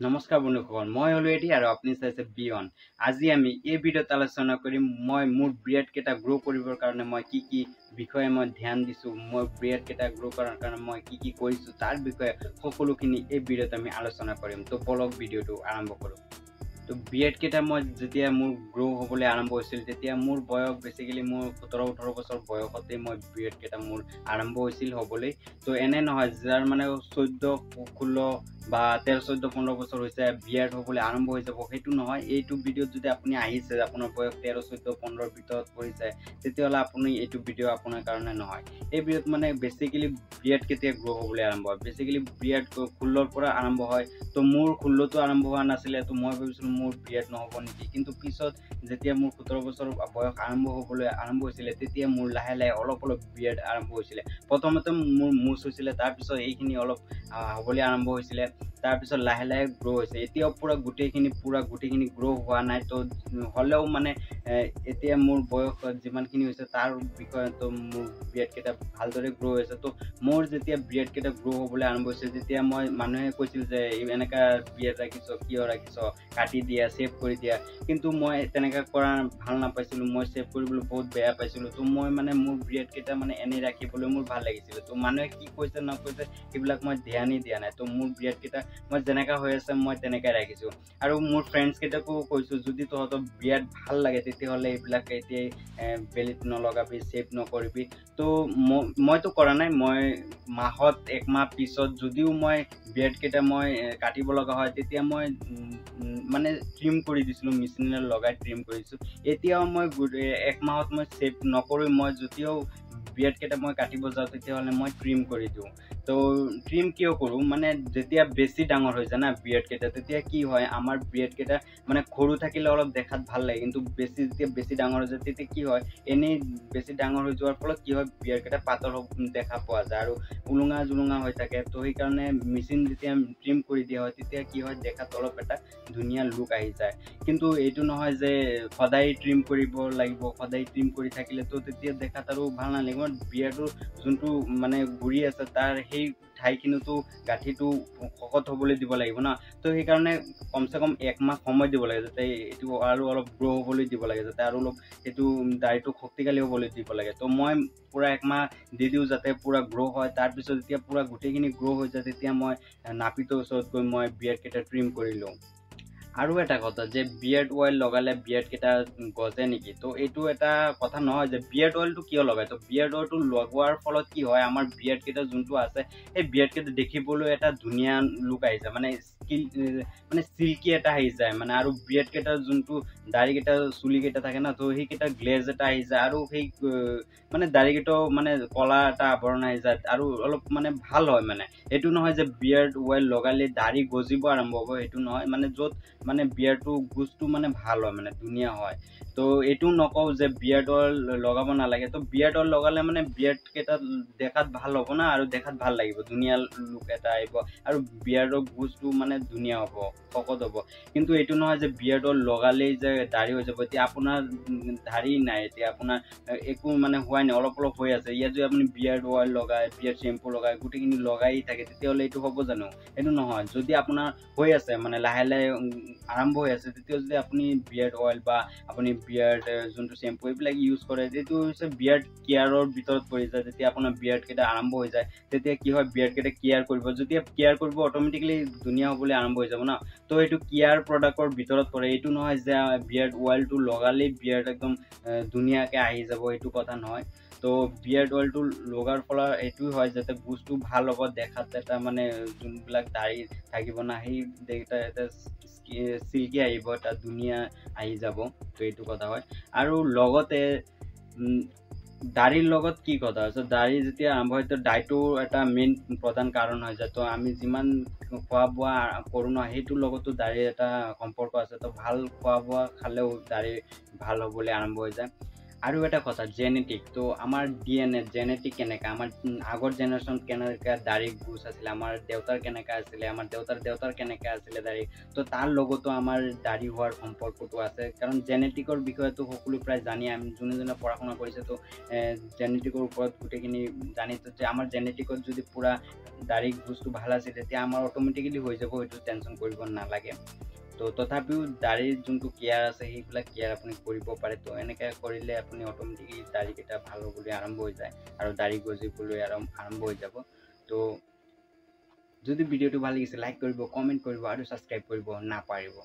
নমস্কাৰ বন্ধুসকল মই হ'লো এটি আৰু আপুনি চাইছে বিয়ন। আজি আমি এই ভিডিঅ'ত আলোচনা কৰিম মই মোৰ ব্ৰিয়েডকেইটা গ্ৰ' কৰিবৰ কাৰণে মই কি কি বিষয়ে মই ধ্যান দিছোঁ মই ব্ৰিয়েডকেইটা গ্ৰ' কৰাৰ কাৰণে মই কি কি কৰিছোঁ তাৰ বিষয়ে সকলোখিনি এই ভিডিঅ'ত আমি আলোচনা কৰিম। তো বলক ভিডিঅ'টো আৰম্ভ কৰোঁ। তো বিয়েডকেইটা মই যেতিয়া মোৰ গ্ৰ' হ'বলৈ আৰম্ভ হৈছিল তেতিয়া মোৰ বয়স বেচিকেলি মোৰ সোতৰ ওঠৰ বছৰ বয়সতেই মই বিয়েডকেইটা মোৰ আৰম্ভ হৈছিল হ'বলৈ। তো এনে নহয় যাৰ মানে চৈধ্য ষোল্ল বা তেৰ চৈধ্য পোন্ধৰ বছৰ হৈছে বিয়াৰ্ড হ'বলৈ আৰম্ভ হৈ যাব সেইটো নহয়। এইটো ভিডিঅ'ত যদি আপুনি আহিছে আপোনাৰ বয়স তেৰ চৈধ্য পোন্ধৰৰ ভিতৰত পৰিছে তেতিয়াহ'লে আপুনি এইটো ভিডিঅ' আপোনাৰ কাৰণে নহয়। এই ভিডিঅ'ত মানে বেচিকেলি বিয়াৰ্ড কেতিয়া গ্ৰ' হ'বলৈ আৰম্ভ হয়? বেচিকেলি বিয়াৰ্ড ষোল্লৰ পৰা আৰম্ভ হয়। তো মোৰ ষোল্লটো আৰম্ভ হোৱা নাছিলে তো মই ভাবিছিলোঁ মোৰ বিয়াৰ্ড নহ'ব নেকি। কিন্তু পিছত যেতিয়া মোৰ সোতৰ বছৰ বয়স আৰম্ভ হ'বলৈ আৰম্ভ হৈছিলে তেতিয়া মোৰ লাহে লাহে অলপ অলপ বিয়াৰ্ড আৰম্ভ হৈছিলে। প্ৰথমতে মোৰ মুচ হৈছিলে তাৰপিছত এইখিনি অলপ হ'বলৈ আৰম্ভ হৈছিলে। তাৰপিছত লাহে লাহে গ্ৰ' হৈছে। এতিয়াও পূৰা গোটেইখিনি পূৰা গোটেইখিনি গ্ৰ' হোৱা নাই। তো হ'লেও মানে এতিয়া মোৰ বয়স যিমানখিনি হৈছে তাৰ বিষয়ে তো মোৰ বিয়েডকেইটা ভালদৰে গ্ৰ' হৈছে। তো মোৰ যেতিয়া বিয়েডকেইটা গ্ৰ' হ'বলৈ আৰম্ভ হৈছিল তেতিয়া মই মানুহে কৈছিল যে এনেকুৱা বিয়েড ৰাখিছ কিয় ৰাখিছ? কাটি দিয়া ছেভ কৰি দিয়া। কিন্তু মই তেনেকৈ কৰা ভাল নাপাইছিলোঁ। মই ছেভ কৰিবলৈ বহুত বেয়া পাইছিলোঁ। তো মই মানে মোৰ বিয়েডকেইটা মানে এনেই ৰাখিবলৈ মোৰ ভাল লাগিছিলে। তো মানুহে কি কৈছে নকৈছে সেইবিলাক মই ধ্যানেই দিয়া নাই। তো মোৰ বিয়েডকেইটা মই যেনেকৈ হৈ আছে মই তেনেকৈ ৰাখিছোঁ। আৰু মোৰ ফ্ৰেণ্ডছকেইটাকো কৈছোঁ যদি তহঁতৰ বিয়াত ভাল লাগে তেতিয়াহ'লে এইবিলাক এতিয়াই বেলিত নলগাবি ছেভ নকৰিবি। তো মইতো কৰা নাই মই মাহত এক মাহ পিছত যদিও মই বিয়েডকেইটা মই কাটিব লগা হয় তেতিয়া মই মানে ট্ৰিম কৰি দিছিলোঁ মেচিনেৰে লগাই ট্ৰিম কৰিছোঁ এতিয়াও মই এক মাহত মই ছেভ নকৰোঁ মই যদিও বিয়েডকেইটা মই কাটিব যাওঁ তেতিয়াহ'লে মই ট্ৰিম কৰি দিওঁ। তো ট্ৰিম কিয় কৰোঁ? মানে যেতিয়া বেছি ডাঙৰ হৈ যায় না বিয়েডকেইটা তেতিয়া কি হয় আমাৰ বিয়েডকেইটা মানে সৰু থাকিলে অলপ দেখাত ভাল লাগে কিন্তু বেছি যেতিয়া বেছি ডাঙৰ হৈ যায় তেতিয়া কি হয় এনেই বেছি ডাঙৰ হৈ যোৱাৰ ফলত কি হয় বিয়েডকেইটা পাতল দেখা পোৱা যায় আৰু উলুঙা জুলুঙা হৈ থাকে। তো সেইকাৰণে মেচিন যেতিয়া ট্ৰিম কৰি দিয়া হয় তেতিয়া কি হয় দেখাত অলপ এটা ধুনীয়া লুক আহি যায়। কিন্তু এইটো নহয় যে সদায় ট্ৰিম কৰিব লাগিব সদায় ট্ৰিম কৰি থাকিলেতো তেতিয়া দেখাত আৰু ভাল নালাগিব বিয়াৰটোৰ যোনটো মানে গুৰি আছে তাৰ সেই ঠাইখিনিতো গাঁঠিটো শকত হ'বলৈ দিব লাগিব ন? তো সেইকাৰণে কমচে কম এক মাহ সময় দিব লাগে যাতে এইটো আৰু অলপ গ্ৰ' হ'বলৈ দিব লাগে যাতে আৰু অলপ সেইটো দাড়িটো শক্তিশালী হ'বলৈ দিব লাগে। তো মই পূৰা একমাহ দি দিওঁ যাতে পূৰা গ্ৰ' হয়। তাৰপিছত যেতিয়া পূৰা গোটেইখিনি গ্ৰ' হৈ যায় তেতিয়া মই নাপিতৰ ওচৰত গৈ মই বিয়েৰকেইটা ট্ৰিম কৰি লওঁ। আৰু এটা কথা যে বিয়েৰ্ড অইল লগালে বিয়েৰ্ডকেইটা গজে নেকি? তো এইটো এটা কথা নহয় যে বিয়েৰ্ড অইলটো কিয় লগায়? তো বিয়েৰ্ড অইলটো লগোৱাৰ ফলত কি হয়? আমাৰ বিয়েৰ্ডকেইটা যোনটো আছে সেই বিয়েৰ্ডকেইটা দেখিবলৈ এটা ধুনীয়া লুক আহি যায়। মানে স্কিল মানে চিল্কি এটা আহি যায়। মানে আৰু বিয়েৰ্ডকেইটাৰ যোনটো দাড়িকেইটা চুলিকেইটা থাকে ন তো সেইকেইটা গ্লেজ এটা আহি যায়। আৰু সেই মানে দাড়িকেইটাও মানে কলা এটা আৱৰণ আহি যায়। আৰু অলপ মানে ভাল হয় মানে। এইটো নহয় যে বিয়েৰ্ড অইল লগালে দাড়ি গজিব আৰম্ভ হ'ব সেইটো নহয় মানে য'ত মানে বিয়াৰটো গুজটো মানে ভাল হয় মানে ধুনীয়া হয়। তো এইটো নকওঁ যে বিয়াৰ্ড অইল লগাব নালাগে তো বিয়াৰ্ড অইল লগালে মানে বিয়াৰ্ডকেইটা দেখাত ভাল হ'ব না আৰু দেখাত ভাল লাগিব ধুনীয়া লুক এটা আহিব আৰু বিয়াৰ্ডৰ গুজটো মানে ধুনীয়া হ'ব শকত হ'ব। কিন্তু এইটো নহয় যে বিয়াৰ্ড অইল লগালেই যে দাঢ়ি হৈ যাব এতিয়া আপোনাৰ দাঢ়ি নাই এতিয়া আপোনাৰ একো মানে হোৱাই নাই অলপ অলপ হৈ আছে ইয়াত যদি আপুনি বিয়াৰ্ড অইল লগায় বিয়াৰ্ড চেম্পু লগায় গোটেইখিনি লগাই থাকে তেতিয়াহ'লে এইটো হ'ব জানো? এইটো নহয় যদি আপোনাৰ হৈ আছে মানে লাহে লাহে আৰম্ভ হৈ আছে তেতিয়া যদি আপুনি বিয়াৰ্ড অইল বা আপুনি বিয়াৰ্ড যোনটো চেম্পু এইবিলাক ইউজ কৰে এইটো হৈছে বিয়াৰ্ড কেয়াৰৰ ভিতৰত পৰি যায় যেতিয়া আপোনাৰ বিয়াৰ্ডকেইটা আৰম্ভ হৈ যায় তেতিয়া কি হয় বিয়াৰ্ডকেইটা কেয়াৰ কৰিব যেতিয়া কেয়াৰ কৰিব অট'মেটিকেলি ধুনীয়া হ'বলৈ আৰম্ভ হৈ যাব ন? তো এইটো কেয়াৰ প্ৰডাক্টৰ ভিতৰত পৰে এইটো নহয় যে বিয়াৰ্ড অইলটো লগালেই বিয়াৰ্ড একদম ধুনীয়াকৈ আহি যাব এইটো কথা নহয়। তো বিয়াৰ্ড অইলটো লগাৰ ফলত এইটোৱে হয় যাতে বুজটো ভাল হ'ব দেখাত এটা মানে যোনবিলাক দাড়ি থাকিব না সেই এটা চিল্কি আহিব এটা ধুনীয়া আহি যাব তো এইটো কথা হয়। আৰু লগতে দাড়িৰ লগত কি কথা আছে? দাড়ি যেতিয়া আৰম্ভ হয় তো ডাইটো এটা মেইন প্ৰধান কাৰণ হৈ যায় তো আমি যিমান খোৱা বোৱা কৰোঁ ন সেইটোৰ লগতো দাড়িৰ এটা সম্পৰ্ক আছে। তো ভাল খোৱা বোৱা খালেও দাড়ি ভাল হ'বলৈ আৰম্ভ হৈ যায়। আৰু এটা কথা জেনেটিক তো আমাৰ ডি এন এ জেনেটিক কেনেকৈ? আমাৰ আগৰ জেনেৰেশ্যন কেনেকৈ দাড়ি গোচ আছিলে আমাৰ দেউতাৰ কেনেকৈ আছিলে আমাৰ দেউতাৰ দেউতাৰ কেনেকৈ আছিলে দাড়ি তো তাৰ লগতো আমাৰ দাড়ি হোৱাৰ সম্পৰ্কটো আছে। কাৰণ জেনেটিকৰ বিষয়েতো সকলো প্ৰায় জানি আমি যোনে যোনে পঢ়া শুনা কৰিছে তো জেনেটিকৰ ওপৰত গোটেইখিনি জানিছোঁ যে আমাৰ জেনেটিকত যদি পূৰা দাড়ি গোচটো ভাল আছে তেতিয়া আমাৰ অট'মেটিকেলি হৈ যাব সেইটো টেনশ্যন কৰিব নালাগে। তো তথাপিও দাড়িৰ যোনটো কেয়াৰ আছে সেইবিলাক কেয়াৰ আপুনি কৰিব পাৰে। তো এনেকৈ কৰিলে আপুনি অট'মেটিকেলি দাড়িকেইটা ভাল হ'বলৈ আৰম্ভ হৈ যায় আৰু দাড়ি গজিবলৈ আৰম্ভ হৈ যাব। তো যদি ভিডিঅ'টো ভাল লাগিছে লাইক কৰিব কমেণ্ট কৰিব আৰু ছাবস্ক্ৰাইব কৰিব নাপাৰিব